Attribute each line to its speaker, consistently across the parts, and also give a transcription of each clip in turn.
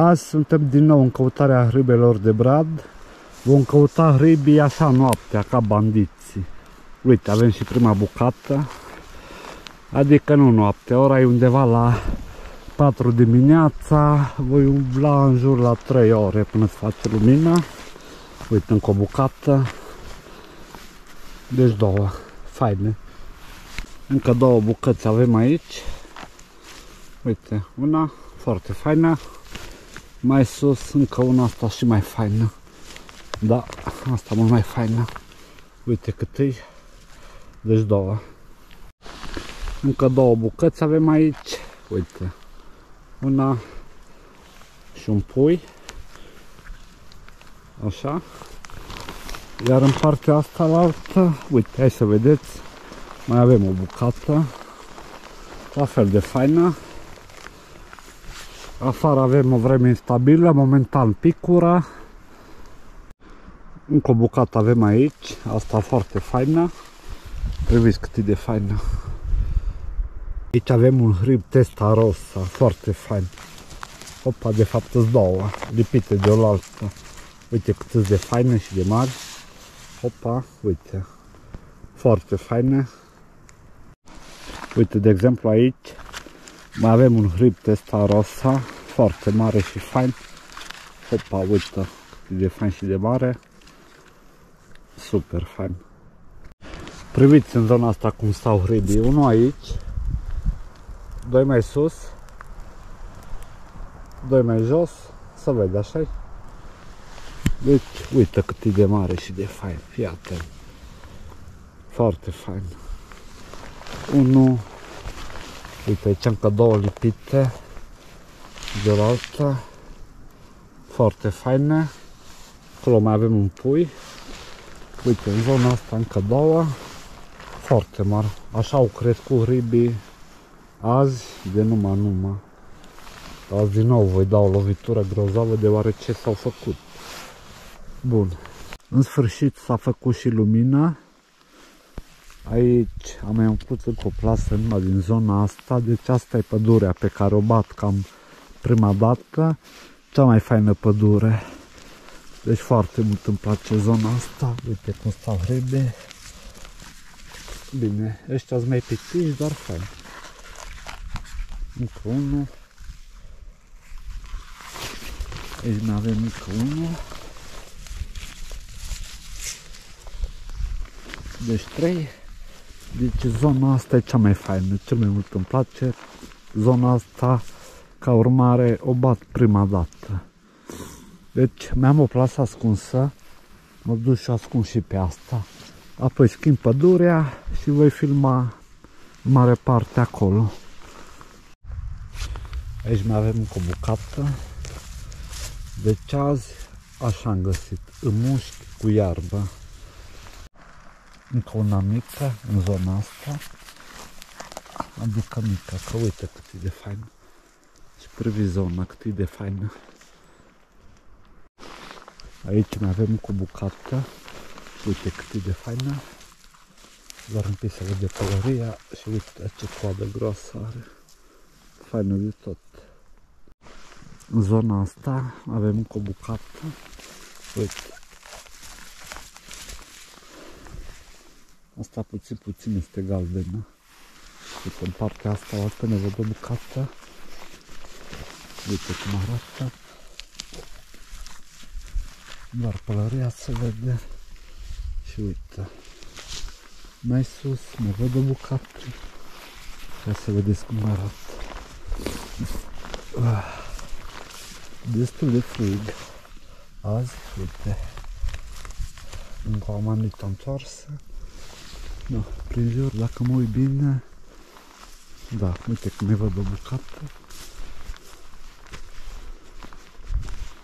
Speaker 1: Azi suntem din nou în căutarea hribelor de brad. Vom căuta hribii așa noaptea, ca bandiții. Uite, avem și prima bucată. Adică nu noaptea, ora e undeva la 4 dimineața. Voi umbla în jur la 3 ore până se face lumina. Uite, încă o bucată. Deci două, faine. Încă două bucăți avem aici. Uite, una foarte faină. Mai sus încă una asta și mai faină. Da, asta mult mai faină. Uite cât e. Deci două. Încă două bucăți avem aici. Uite. Una și un pui. Așa. Iar în partea asta la altă, uite, hai să vedeți, mai avem o bucată, la fel de faină. Afară avem o vreme instabilă, momentan picura. Încă o bucată avem aici, asta foarte faină. Priviți cât e de faină. Aici avem un hrib testa rosa, foarte fain. Opa, de fapt sunt două, lipite de oaltă. Uite cât de faine și de mari. Opa, uite. Foarte faine. Uite, de exemplu aici mai avem un hrib testa rosa, foarte mare și fain. Opa, uite, cât de fain și de mare. Super fain. Priviți în zona asta cum stau hribii. Unul aici, doi mai sus, doi mai jos, să vede, așa -i? Deci, uite cât e de mare și de fain, fii atent. Foarte fain. Unu, uite aici încă două lipite de la alta. Foarte faine. Acolo mai avem un pui. Uite, în zona asta încă două. Foarte mari. Așa au crescut ribii azi de numai numai. Azi din nou voi da o lovitură grozavă deoarece s-au făcut. Bun. În sfârșit s-a făcut și lumina. Aici am mai umplut încă o plasă numai din zona asta. Deci asta e pădurea pe care o bat cam prima dată. Cea mai faină pădure. Deci foarte mult îmi place zona asta. Uite cum stau hrebe. Bine, ăștia sunt mai pictici, dar fain. Încă unul. Aici mai avem încă unul. Deci 3. Deci zona asta e cea mai faină, cel mai mult îmi place. Zona asta, ca urmare, o bat prima dată. Deci mi-am o plasă ascunsă, mă duc și ascund și pe asta. Apoi schimb pădurea și voi filma mare parte acolo. Aici mai avem încă o bucată. Deci azi așa am găsit, în mușchi cu iarbă încă una mică în zona asta. Adică mică, că uite cât e de faină. Și privi zona cât e de faină. Aici mai avem cu bucată. Uite cât e de faină. Doar un pic să vede coloria și uite ce coadă groasă are. Faină de tot. În zona asta avem încă o bucată. Uite, Asta puțin puțin este galbenă. Uite, în partea asta o altă ne văd o bucată. Uite cum arată. Doar pălăria se vede. Și uite. Mai sus ne văd o bucată. Ca să vedeți cum arată. Destul de frig. Azi, uite. Încă am anit întoarsă. Da, prin jur, dacă mă uit bine, da, uite cum e văd o bucată.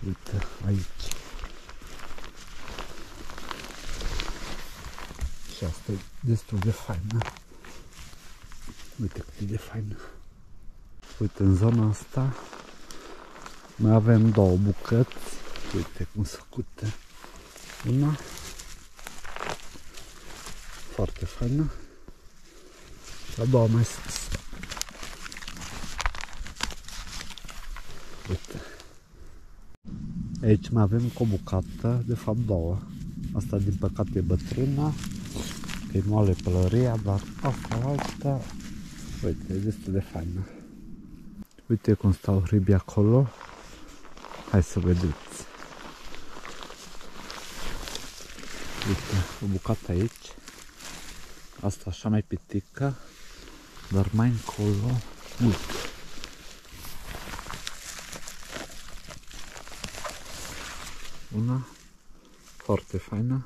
Speaker 1: Uite, aici. Și asta e destul de faină. Uite cât e de faină. Uite, în zona asta mai avem două bucăți. Uite cum sunt făcute. Una foarte faină. Și a doua mai sus. Uite. Aici mai avem cu o bucată, de fapt două. Asta din păcate e bătrână, că e moale pălăria, dar asta alta, uite, e destul de faină. Uite cum stau hribii acolo. Hai să vedeți. Uite, o bucată aici. Asta așa mai pitică. Dar mai încolo, uite. Una foarte faină.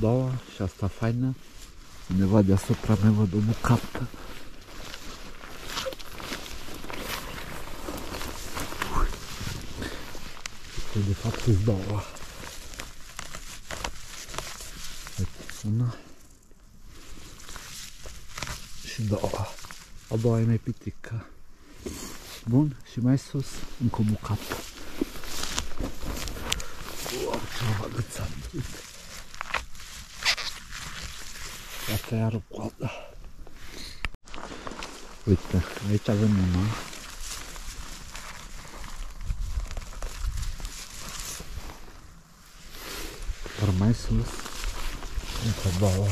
Speaker 1: Două și asta faină. Undeva deasupra mea văd o bucată. De fapt sunt două. Una și două. A doua e mai pitică. Bun, și mai sus încă o bucată. Wow, ce am agățat, uite. Asta e iar coada. Uite, aici avem una. Mai sus, încă două.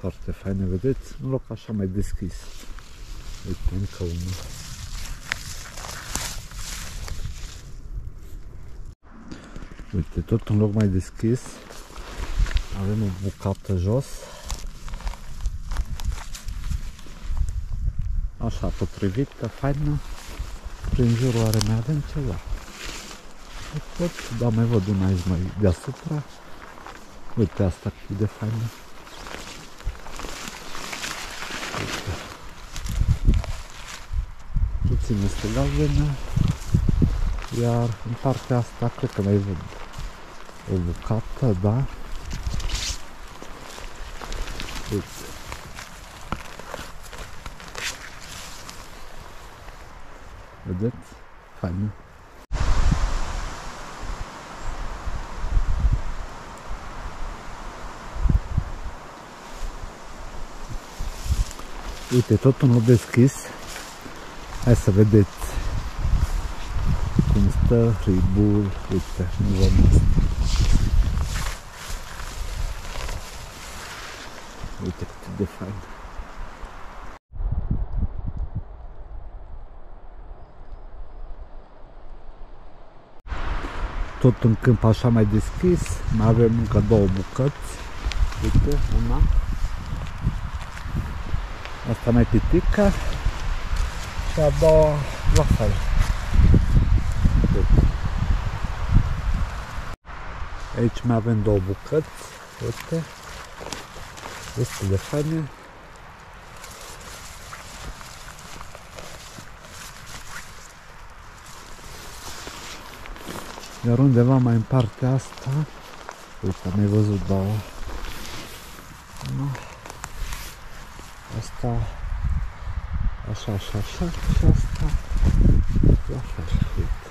Speaker 1: Foarte faine, vedeți? Un loc așa mai deschis. Uite, încă unul. Uite, tot un loc mai deschis. Avem o bucată jos. Așa, potrivită, faină. Prin jurul are mai avem ceva. Tot, da, mai văd una aici mai deasupra. Uite asta cât de faină. Puțin este galbenă. Iar în partea asta cred că mai văd o bucată, da? Uite. Vedeți? Faină. Uite, tot unul deschis. Hai să vedeți cum stă ribul, uite, în zona asta. Uite cât de fain. Tot în câmp așa mai deschis, mai avem încă două bucăți. Uite, una. Asta mai pitică și a doua la fel. Aici mai avem două bucăți, uite, este de faine. Iar undeva mai în partea asta, uite, am mai văzut două. Asta, așa, așa, așa, și asta, la fel, uite.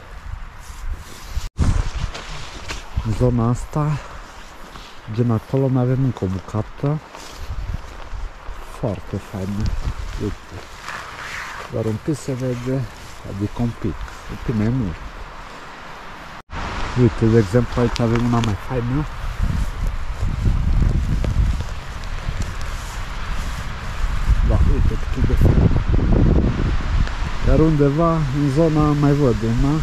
Speaker 1: În zona asta, gen acolo mai avem încă o bucată. Foarte faină. Uite. Doar un pic se vede, adică un pic, un pic mai mult. Uite, de exemplu, aici avem una mai faină. Da, uite cât de faină. Iar undeva, în zona, mai văd una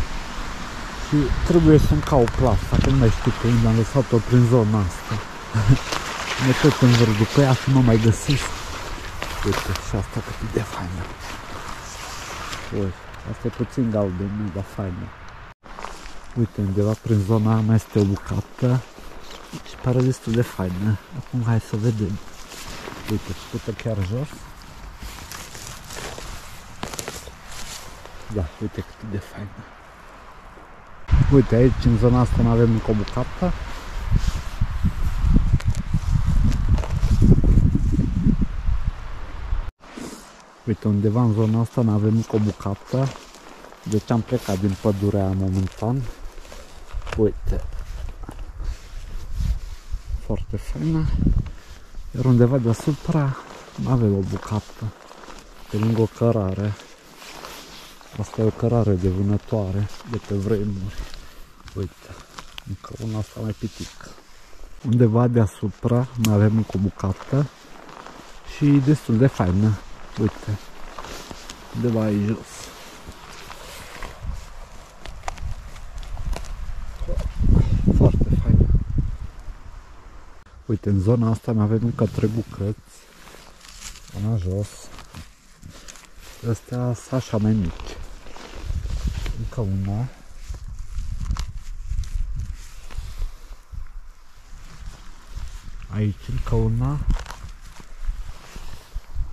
Speaker 1: și trebuie să-mi caut plasa, că nu mai știu pe unde am lăsat-o prin zona asta. mă tot învâr după ea și mă mai găsesc. Uite, și asta cât de faină. Uite, asta e puțin galben, nu, dar faină. Uite, undeva prin zona mai este o bucată și pare destul de faină. Acum hai să vedem. Uite, pută chiar jos. Da, uite cât de faină. Uite, aici în zona asta mai avem încă o bucată. Uite, undeva în zona asta mai avem încă o bucată. Deci am plecat din pădurea momentan. Uite. Foarte faină. Iar undeva deasupra avem o bucată pe lângă o cărare. Asta e o cărare de vânătoare de pe vremuri. Uite, încă una asta mai pitic. Undeva deasupra mai avem încă o bucată și destul de faină. Uite, undeva aici jos. Foarte faină. Uite, în zona asta mai avem încă trei bucăți. Una jos. Astea sunt așa mai mici. Încă una. Aici încă una.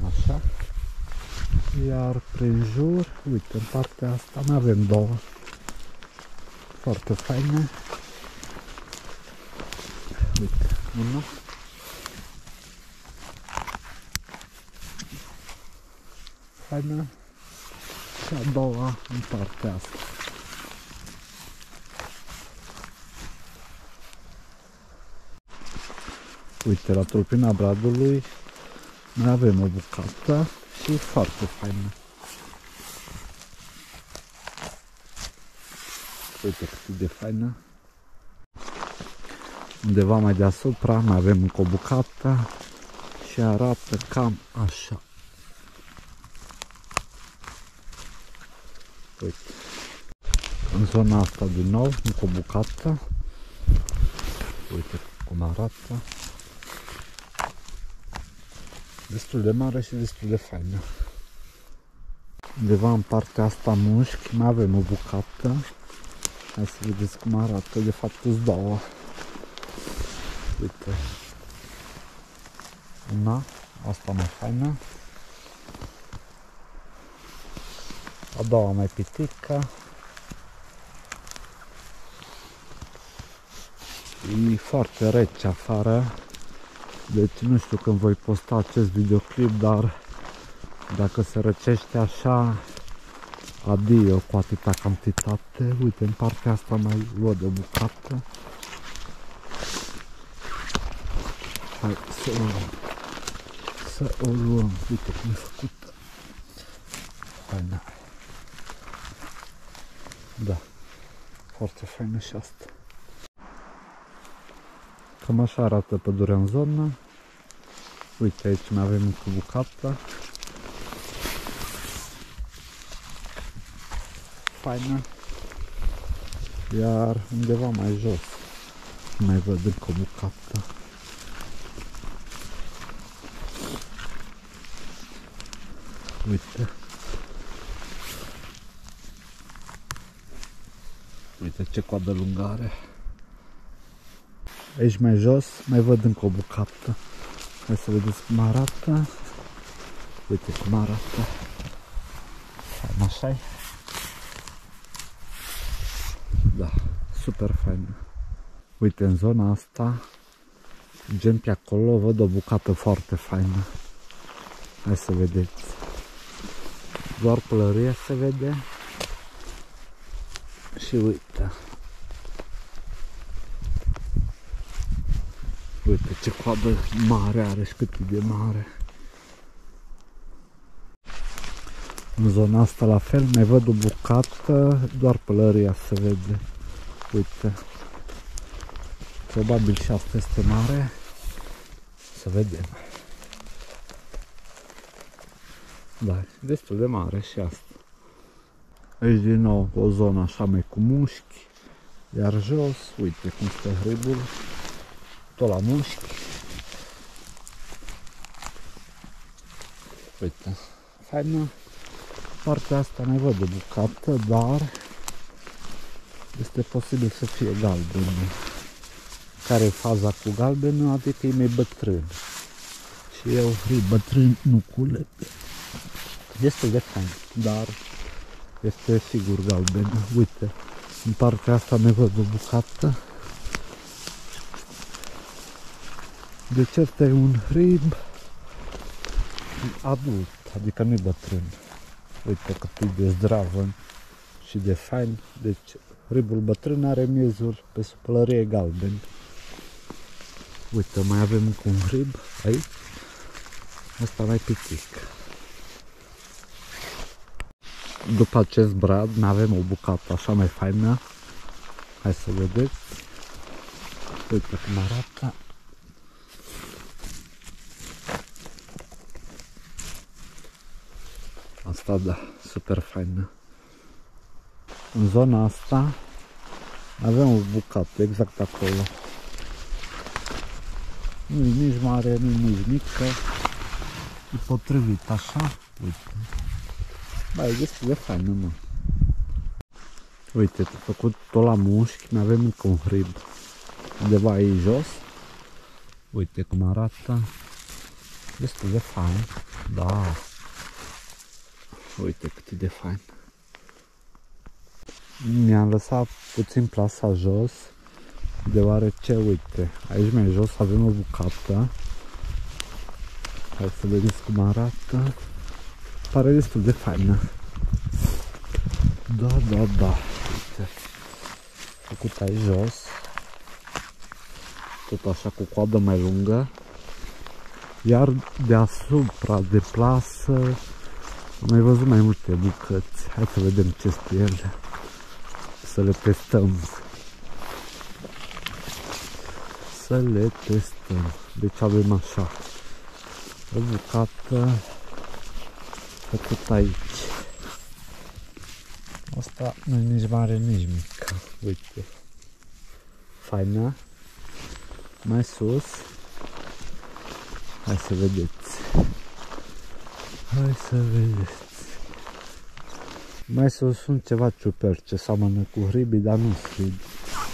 Speaker 1: Așa. Iar prin jur, uite, în partea asta mai avem două. Foarte faine. Uite, una. Faină. Și a doua în partea asta. Uite, la tulpina bradului mai avem o bucată și foarte faină. Uite cât de faină. Undeva mai deasupra mai avem încă o bucată și arată cam așa. Uite. În zona asta din nou, încă o bucată. Uite cum arată destul de mare și destul de faină. Undeva în partea asta mușchi mai avem o bucată. Hai să vedeți cum arată, de fapt sunt două. Uite. Una, asta mai faină. A doua mai pitică. E foarte rece afară. Deci nu știu când voi posta acest videoclip, dar dacă se răcește așa, adio cu atâta cantitate. Uite, în partea asta mai văd o bucată. Hai să o luăm. Să o luăm. Uite cum e făcută. Faină. Da. Foarte faină și asta. Cam așa arată pădurea în zonă. Uite, aici mai avem încă bucata. Faină. Iar undeva mai jos mai văd încă o bucată. Uite. Uite ce coadă lungă are. Aici mai jos mai văd încă o bucată. Hai să vedeți cum arată. Uite cum arată. Cam așa -i. Da, super fain. Uite, în zona asta, gen pe acolo, văd o bucată foarte faină. Hai să vedeți. Doar pălăria se vede. Și uite. Uite ce coadă mare are și cât e de mare. În zona asta la fel mai văd o bucată, doar pălăria se vede. Uite. Probabil și asta este mare. Să vedem. Da, destul de mare și asta. Aici din nou o zonă așa mai cu mușchi. Iar jos, uite cum stă hribul tot la mușchi. Uite, faină. Partea asta mai văd de bucată, dar este posibil să fie galben. Care e faza cu galbenul? Adică e mai bătrân. Și eu e bătrân, nu culet. Destul de fain, dar este sigur galben. Uite, în partea asta mai văd o bucată Deci ăsta e un hrib adult, adică nu-i bătrân. Uite cât e de zdravă și de fain. Deci ribul bătrân are miezul pe supălărie galben. Uite, mai avem încă un rib aici. Asta mai pitic. După acest brad mai avem o bucată așa mai faină. Hai să vedeți. Uite cum arată. Asta da, super faină. În zona asta avem o bucată exact acolo. Nu e nici mare, nu e nici mică. E potrivit așa. Uite. Ba, e destul de faină, mă. Uite, făcut tot la mușchi, mai avem încă un hrib undeva aici jos. Uite cum arată. Destul de fain. Da. Uite cât e de fain. Mi-am lăsat puțin plasa jos, deoarece, uite, aici mai jos avem o bucată. Hai să vedeți cum arată. Pare destul de faină. Da, da, da. Uite. Făcut aici jos. Tot așa cu coadă mai lungă. Iar deasupra de plasă am mai văzut mai multe bucăți. Hai să vedem ce sunt ele. Să le testăm. Să le testăm. Deci avem așa. O bucată făcut aici. Asta nu e nici mare, nici mică. Uite. Faină. Mai sus. Hai să vedeți. Hai să vedeți. Mai sus sunt ceva ciuperci ce seamănă cu hribii, dar nu hribi.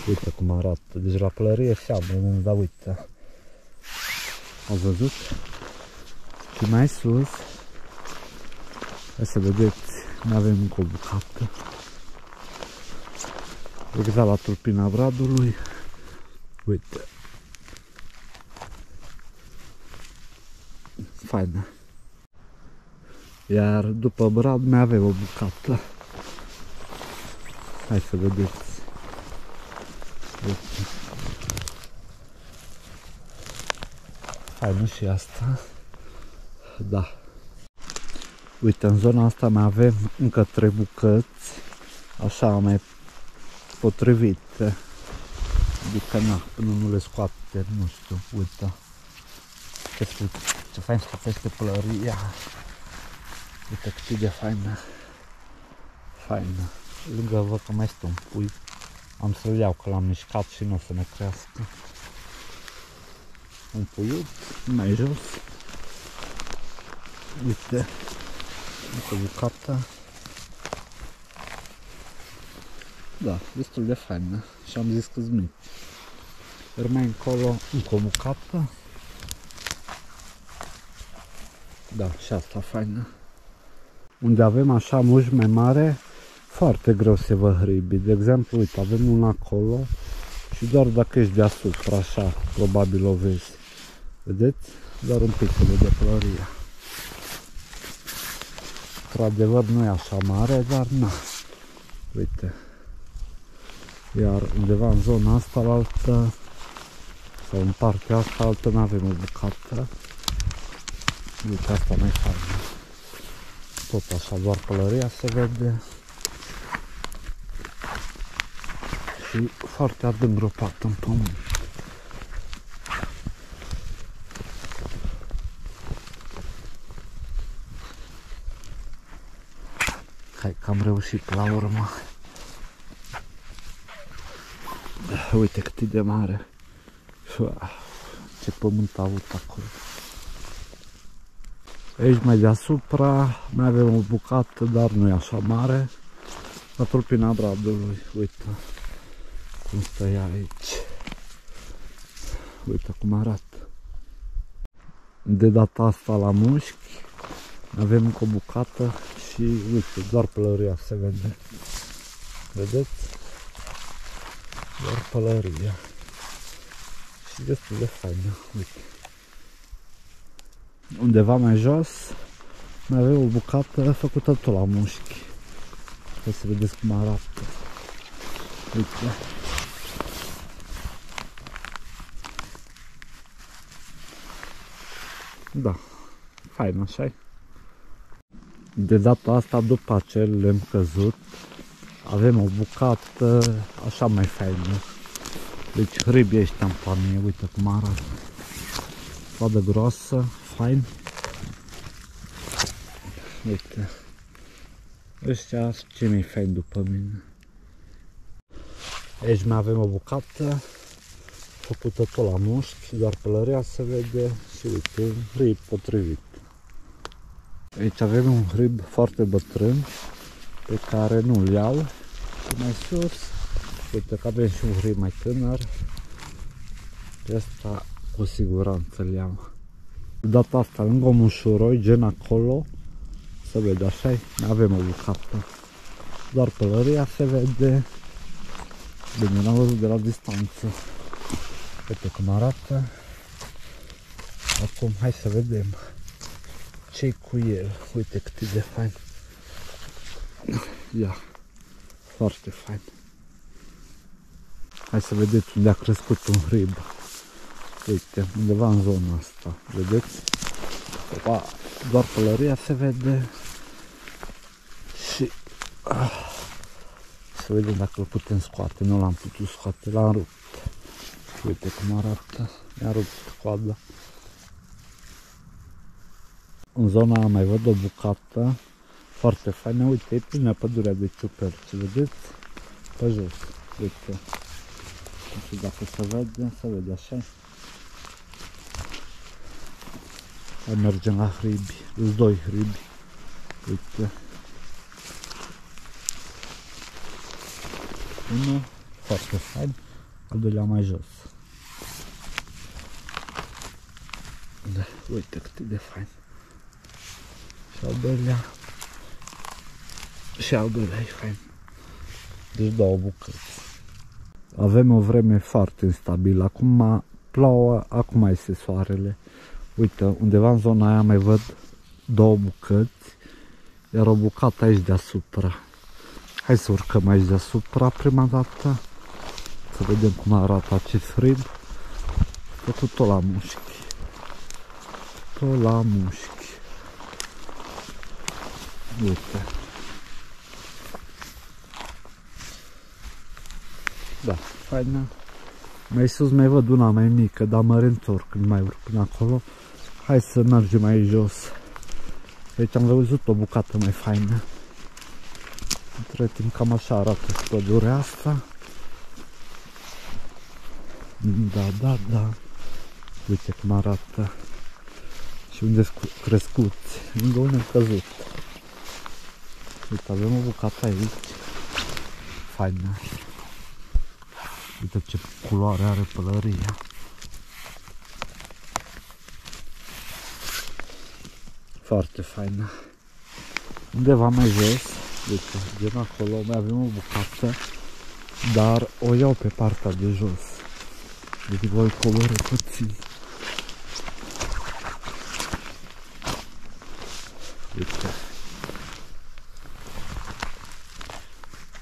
Speaker 1: Uite cum arată. Deci la pălărie seamănă, dar uite. Au văzut? Și mai sus, hai să vedeți, mai avem încă o bucată. Exact la turpina bradului. Uite. Faină. Iar după brad mai avem o bucată. Hai să vedeți. Uite. Faină și asta. Da. Uite, în zona asta mai avem încă trei bucăți. Așa mai potrivite. Adică na, până nu le scoate, nu știu, uite. Ce, ce fain scoțește pălăria. Uite cât e de faină. Faină. Lângă văd că mai este un pui. Am să-l iau că l-am mișcat și nu o să ne crească. Un puiut mai jos. Uite. Uite bucata. Da, destul de faină. Și am zis că-s mici. Iar mai încolo încă o bucată. Da, și asta faină unde avem așa muși mai mare, foarte greu se vă hribi. De exemplu, uite, avem un acolo și doar dacă ești deasupra, așa, probabil o vezi. Vedeți? Doar un pic se vede floria. Într-adevăr nu e așa mare, dar na. Uite. Iar undeva în zona asta, la altă, sau în partea asta, altă, nu avem o bucată. Uite, asta mai faină tot așa, doar pălăria se vede. Și foarte adânc gropat în pământ. Hai că am reușit la urmă. Uite cât e de mare. Ce pământ a avut acolo. Aici mai deasupra mai avem o bucată, dar nu e așa mare. La tulpina bradului, uite cum stă ea aici. Uite cum arată. De data asta la mușchi avem încă o bucată și uite, doar pălăria se vede. Vedeți? Doar pălăria. Și destul de faină, uite undeva mai jos mai avem o bucată făcută tot la mușchi. Ca să vedeți cum arată. Uite. Da, fain așa De data asta, după acel lemn căzut, avem o bucată așa mai faină. Deci hribii ăștia în panie, uite cum arată. Coadă groasă, fain. Uite. Ăștia sunt cei mai faini după mine. Aici mai avem o bucată făcută tot la mușchi, doar pălărea se vede și uite, un hrib potrivit. Aici avem un hrib foarte bătrân pe care nu-l iau și mai sus, uite că avem și un hrib mai tânăr, ăsta cu siguranță îl iau. Data asta lângă un mușuroi, gen acolo, se vede așa avem o bucată. Doar pălăria se vede, bine, n-am văzut de la distanță. Uite cum arată. Acum hai să vedem ce cu el. Uite cât e de fain. Ia, foarte fain. Hai să vedeți unde a crescut un hrib. Uite, undeva în zona asta. Vedeți? Opa, doar pălăria se vede. Și ah, să vedem dacă îl putem scoate. Nu l-am putut scoate, l-am rupt. Uite cum arată. Mi-a rupt coada. În zona mai văd o bucată foarte faină. Uite, e plină pădurea de ciuperci. Vedeți? Pe jos. Uite. Nu știu dacă se vede, se vede așa. Hai mergem la hribi. Sunt doi hribi. Uite. Unul foarte fain, al doilea mai jos. Da, uite cât e de fain. Și al doilea și al doilea e fain. Deci două bucăți. Avem o vreme foarte instabilă. Acum plouă, acum este soarele. Uite, undeva în zona aia mai văd două bucăți, iar o bucată aici deasupra. Hai să urcăm aici deasupra prima dată, să vedem cum arată acest frib. Făcut tot la mușchi. Tot la mușchi. Uite. Da, faină. Mai sus mai văd una mai mică, dar mă reîntorc când mai urc până acolo. Hai să mergem mai jos. Aici am văzut o bucată mai faină. Între timp cam așa arată și pădurea asta. Da, da, da. Uite cum arată. Și unde sunt crescuți. Lângă unde am căzut. Uite, avem o bucată aici. Faină. Uite ce culoare are pălăria. Foarte faină. Undeva mai jos, uite, gen acolo mai avem o bucată, dar o iau pe partea de jos. Deci voi coboră puțin. Uite.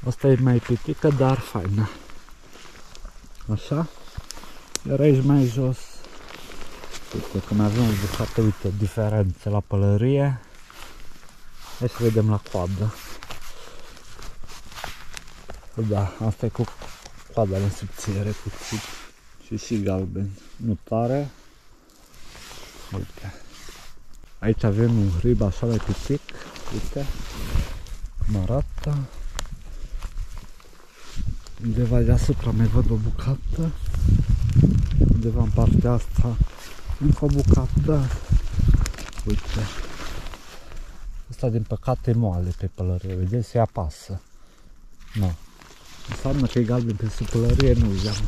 Speaker 1: Asta e mai pitică, dar faină. Așa. Iar aici mai jos Uite că mai avem o bucată, uite, diferențe la pălărie. Hai să vedem la coadă. Da, asta e cu coada în subțire puțin și și galben. Nu tare. Uite. Aici avem un hrib așa mai pitic. Uite. Cum arată. Undeva deasupra mai văd o bucată. Undeva în partea asta încă o bucată. Uite. Asta din păcate moale pe pălărie, vedeți? Se apasă. Nu. Înseamnă că e galben pe sub pălărie, nu zeam.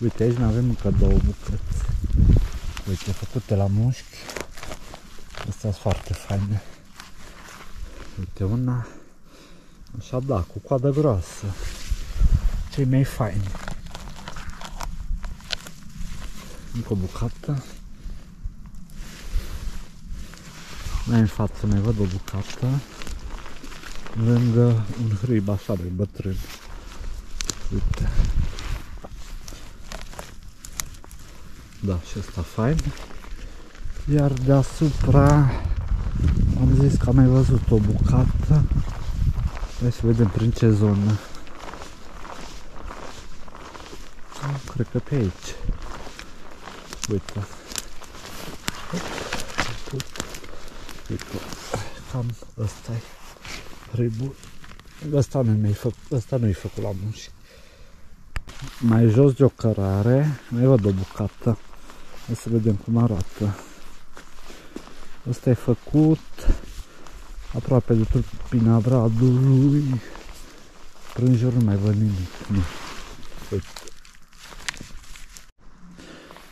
Speaker 1: Uite, aici mai avem încă două bucăți. Uite, făcute la mușchi. Astea sunt foarte faine. Uite, una așa da, cu coadă groasă. Cei mai faini. Încă o bucată. Mai în față mai văd o bucată. Lângă un hrib așa de bătrân. Uite. Da, și asta fain. Iar deasupra am zis că am mai văzut o bucată. Hai să vedem prin ce zonă. Cred că pe aici. Uite. Uite. Cam ăsta e ribul. Ăsta nu mi-ai făcut, ăsta nu-i făcut la mușchi. Mai jos de o cărare, mai văd o bucată. Hai să vedem cum arată. Ăsta e făcut aproape de tulpina bradului. Prin jur nu mai văd nimic. Nu. Uite.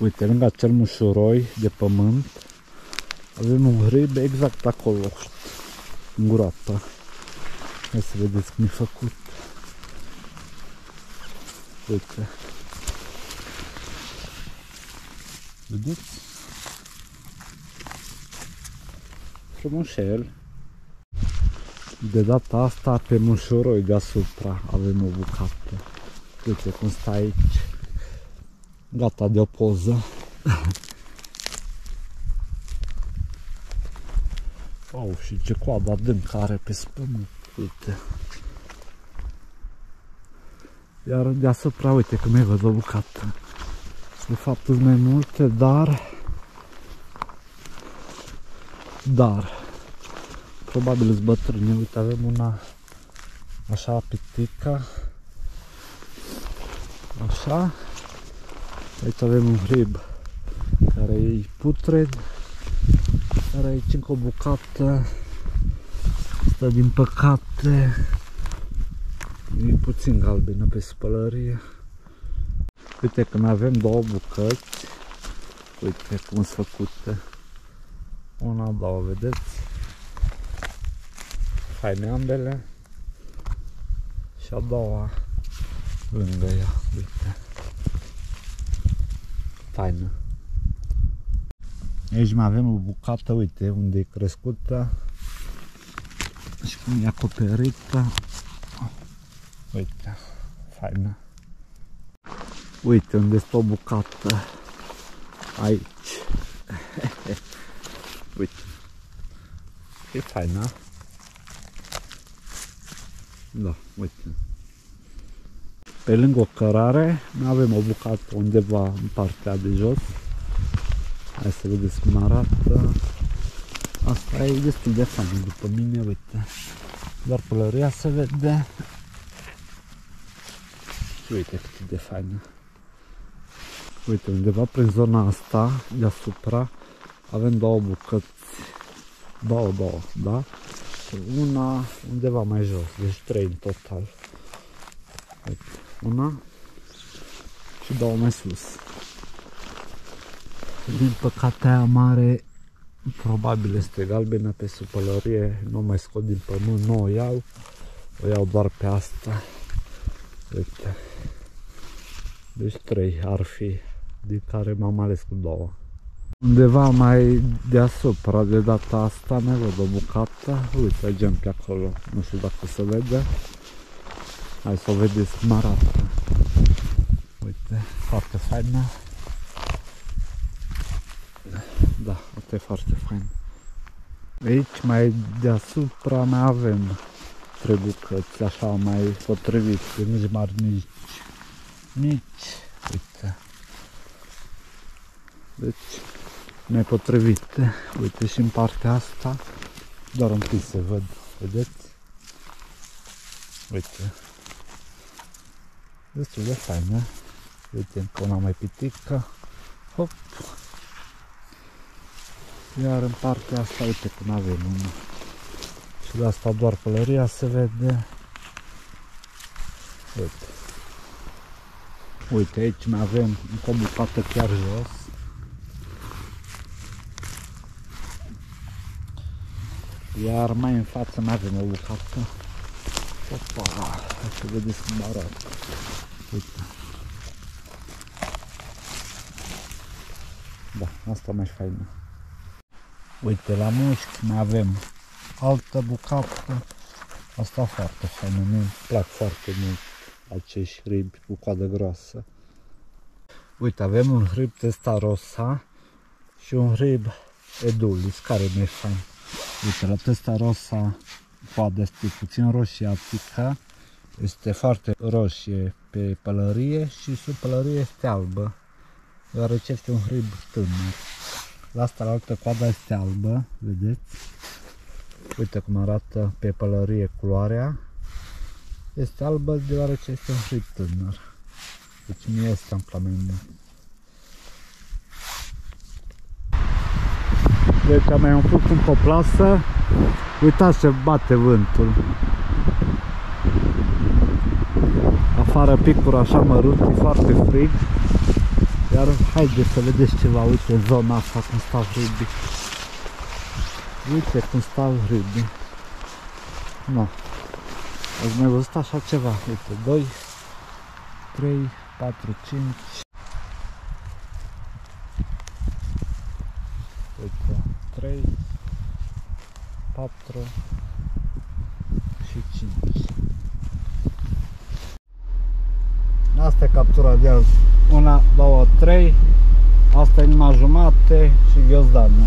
Speaker 1: Uite, lângă acel mușuroi de pământ avem un hrib exact acolo, în groapă. Hai să vedeți cum e făcut. Uite. Vedeți? Frumușel. De data asta pe mușuroi deasupra avem o bucată. Uite cum stă aici. Gata de o poză. oh, și ce coadă adâncă are pe spământ. Uite. Iar deasupra, uite că mai văd o bucată. De fapt sunt mai multe, dar... Dar... Probabil sunt bătrâni. Uite, avem una așa pitică. Așa. Aici avem un hrib care e putred. Iar aici încă o bucată. Asta din păcate e puțin galbenă pe spălărie. Uite că mai avem două bucăți. Uite cum sunt făcute. Una, două, vedeți? Faine ambele. Și a doua lângă ea, uite. Faină. Aici mai avem o bucată, uite, unde e crescută și cum e acoperită. Uite, faină. Uite unde este o bucată. Aici. Uite. E faină. Da, uite. Pe lângă o cărare mai avem o bucată undeva în partea de jos. Hai să vedeți cum arată. Asta e destul de fain după mine, uite. Doar pălăria se vede. Și uite cât e de faină. Uite, undeva prin zona asta, deasupra, avem două bucăți. Două, două, da? Și una undeva mai jos, deci trei în total. Uite, una și două mai sus. Din păcate aia mare probabil este galbenă pe supălărie, nu mai scot din pământ, nu o iau, o iau doar pe asta. Uite. Deci trei ar fi din care m-am ales cu două. Undeva mai deasupra de data asta mai văd o bucată, uite gem pe acolo, nu știu dacă se vede. Hai să o vedeți cum arată. Uite, foarte faină. Da, asta e foarte fain. Aici mai deasupra mai avem trei bucăți așa mai potrivit, nici mari, nici mici. Uite. Deci, nepotrivite. Uite și în partea asta, doar un pic se văd, vedeți? Uite. Destul de faină. Uite, încă una mai pitică. Hop. Iar în partea asta, uite cum avem una. Și de asta doar pălăria se vede. Uite. Uite, aici mai avem încă o bucată chiar jos. Iar mai în față mai avem o bucată. Opa, hai să vedeți cum arată. Uite. Da, asta mai faină. Uite, la mușchi mai avem altă bucată. Asta foarte faină, mi plac foarte mult acești hribi cu coadă groasă. Uite, avem un hrib testarossa și un hrib edulis, care nu e fain. Uite, la testa rosa poate este puțin roșiatică, este foarte roșie pe pălărie și sub pălărie este albă, deoarece este un hrib tânăr. La asta la altă coada este albă, vedeți? Uite cum arată pe pălărie culoarea. Este albă deoarece este un hrib tânăr. Deci nu este amplament Deci am mai umplut în coplasă. Uitați ce bate vântul. Afară picuri așa mărunt, e foarte frig. Iar haideți să vedeți ceva, uite în zona asta cum stau hribii. Uite cum stau hribii. Nu. Ați mai văzut așa ceva? Uite, 2, 3, 4, 5. Uite, 3, 4 și 5. Asta e captura de azi. Una, două, trei. Asta e numai jumate și ghiozdană.